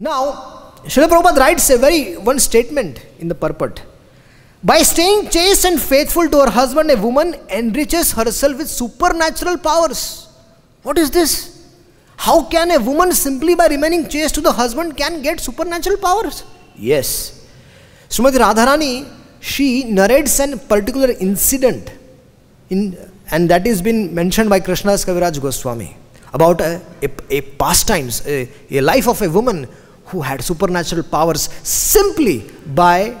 Now, Srila Prabhupada writes a very one statement in the purport. By staying chaste and faithful to her husband, a woman enriches herself with supernatural powers. What is this? How can a woman simply by remaining chaste to the husband can get supernatural powers? Yes. Srimati Radharani, she narrates a particular incident in, and that is been mentioned by Krishnadas Kaviraj Goswami about a, a, a pastimes, a, a life of a woman who had supernatural powers simply by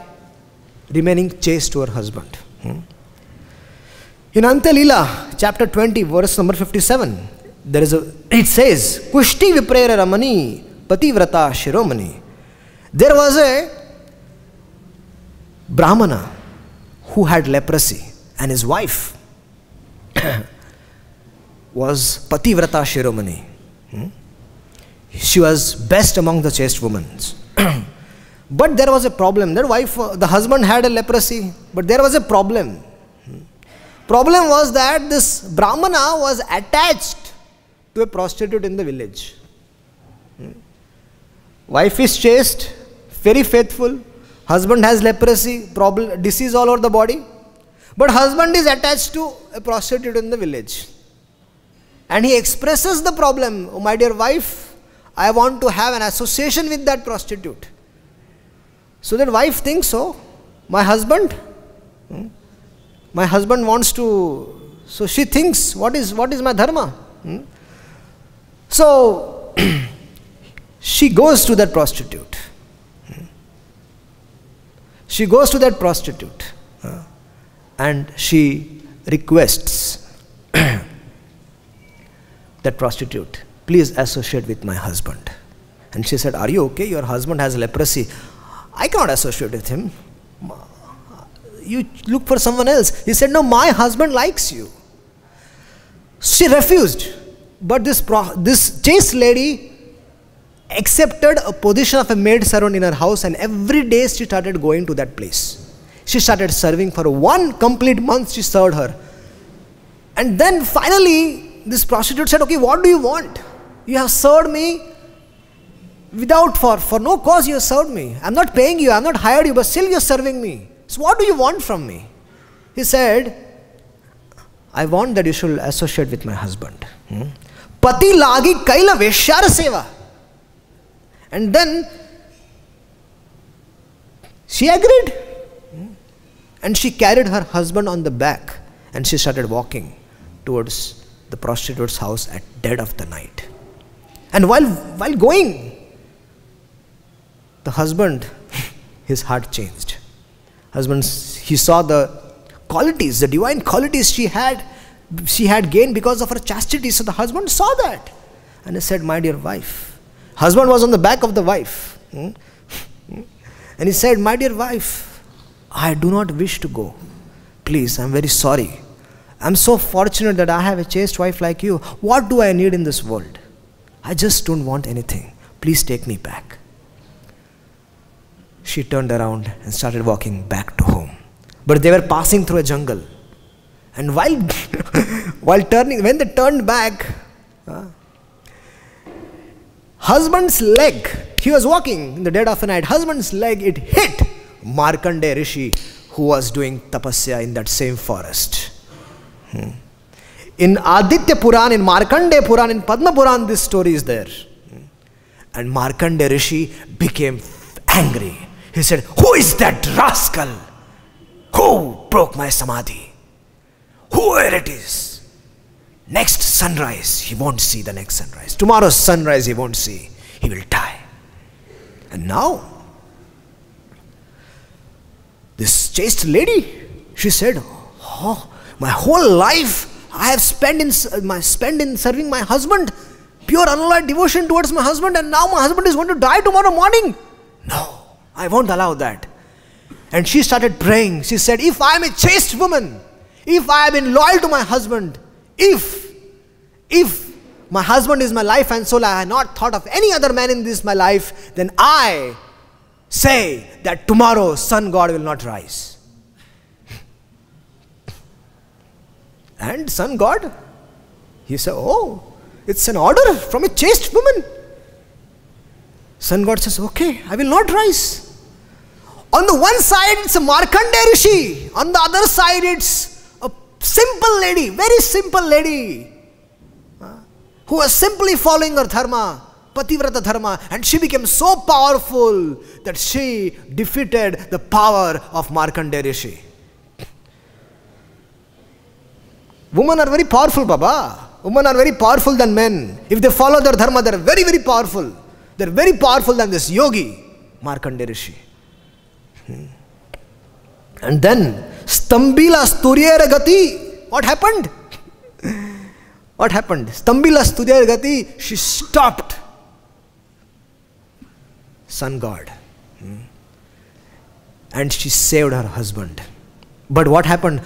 remaining chaste to her husband. Hmm? In Antya Lila, chapter 20, verse number 57, there is a, it says, Kushti Viprera Ramani Pativrata Shiromani. There was a Brahmana who had leprosy and his wife was Pativrata Shiromani. Hmm? She was best among the chaste women. but there was a problem. That wife, uh, the husband had a leprosy, but there was a problem. Problem was that this Brahmana was attached to a prostitute in the village. Hmm? Wife is chaste, very faithful. Husband has leprosy, problem, disease all over the body. But husband is attached to a prostitute in the village. And he expresses the problem, oh, my dear wife, I want to have an association with that prostitute. So that wife thinks so. My husband, hmm, my husband wants to. So she thinks, what is what is my dharma? Hmm? So she goes to that prostitute. Hmm. She goes to that prostitute, uh, and she requests that prostitute, please associate with my husband. And she said, Are you okay? Your husband has leprosy. I cannot associate with him. You look for someone else. He said, No, my husband likes you. She refused. But this, this chaste lady accepted a position of a maid servant in her house, and every day she started going to that place. She started serving for one complete month, she served her. And then finally, this prostitute said, Okay, what do you want? You have served me without for for no cause you have served me. I'm not paying you i'm not hired you but still you're serving me. So what do you want from me? He said i want that you should associate with my husband. Hmm? pati lagi kaila veshyar seva. And then she agreed. Hmm? and she carried her husband on the back and she started walking towards the prostitute's house at dead of the night and while while going the husband, his heart changed. Husband, he saw the qualities, the divine qualities she had, she had gained because of her chastity. So the husband saw that. And he said, My dear wife. Husband was on the back of the wife. Hmm? And he said, My dear wife, I do not wish to go. Please, I'm very sorry. I'm so fortunate that I have a chaste wife like you. What do I need in this world? I just don't want anything. Please take me back she turned around and started walking back to home. But they were passing through a jungle. And while, while turning, when they turned back, uh, husband's leg, he was walking in the dead of the night, husband's leg, it hit Markandeya Rishi, who was doing tapasya in that same forest. Hmm. In Aditya Puran, in Markandeya Puran, in Padma Puran, this story is there. And Markandeya Rishi became angry he said, Who is that rascal? Who broke my samadhi? Whoever it is. Next sunrise, he won't see the next sunrise. Tomorrow's sunrise, he won't see. He will die. And now, this chaste lady, she said, Oh, my whole life I have spent in my spent in serving my husband, pure unalloyed devotion towards my husband, and now my husband is going to die tomorrow morning. No. I won't allow that. And she started praying. She said, If I am a chaste woman, if I have been loyal to my husband, if, if my husband is my life and soul, I have not thought of any other man in this my life, then I say that tomorrow sun god will not rise. And sun god, he said, Oh, it's an order from a chaste woman. Sun God says, Okay, I will not rise. On the one side, it's a Markandeya Rishi. On the other side, it's a simple lady, very simple lady, who was simply following her dharma, Pativrata dharma, and she became so powerful that she defeated the power of Markandeya Rishi. Women are very powerful, Baba. Women are very powerful than men. If they follow their dharma, they are very, very powerful. They are very powerful than this yogi, Markandeya Rishi. Hmm. And then, Stambila Suryera Gati. What happened? what happened? Stambila Suryera Gati, she stopped. Sun God. Hmm. And she saved her husband. But what happened?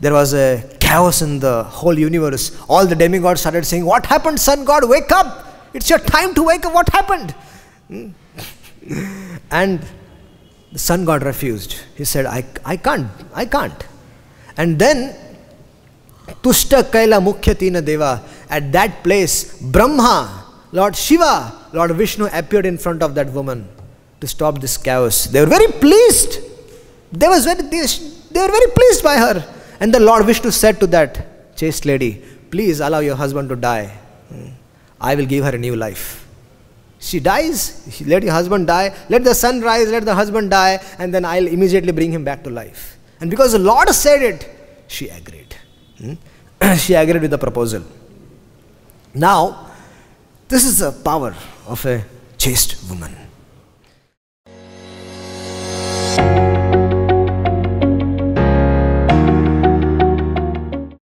There was a chaos in the whole universe. All the demigods started saying, What happened, Sun God? Wake up! It's your time to wake up. What happened? And the Sun God refused. He said, I, I can't, I can't. And then, Tushta Kaila Mukhyatina Deva, at that place, Brahma, Lord Shiva, Lord Vishnu appeared in front of that woman to stop this chaos. They were very pleased. They, was very, they, they were very pleased by her. And the Lord Vishnu said to that chaste lady, Please allow your husband to die. Hmm. I will give her a new life. She dies, let your husband die, let the sun rise, let the husband die, and then I'll immediately bring him back to life. And because the Lord said it, she agreed. Hmm? she agreed with the proposal. Now, this is the power of a chaste woman.